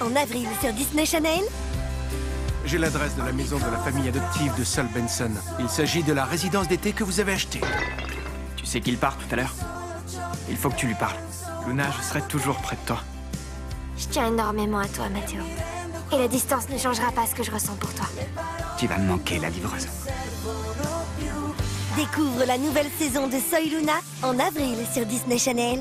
en avril sur Disney Channel. J'ai l'adresse de la maison de la famille adoptive de Sol Benson. Il s'agit de la résidence d'été que vous avez achetée. Tu sais qu'il part tout à l'heure Il faut que tu lui parles. Luna, je serai toujours près de toi. Je tiens énormément à toi, Mathéo. Et la distance ne changera pas ce que je ressens pour toi. Tu vas me manquer, la livreuse. Découvre la nouvelle saison de Soy Luna en avril sur Disney Channel.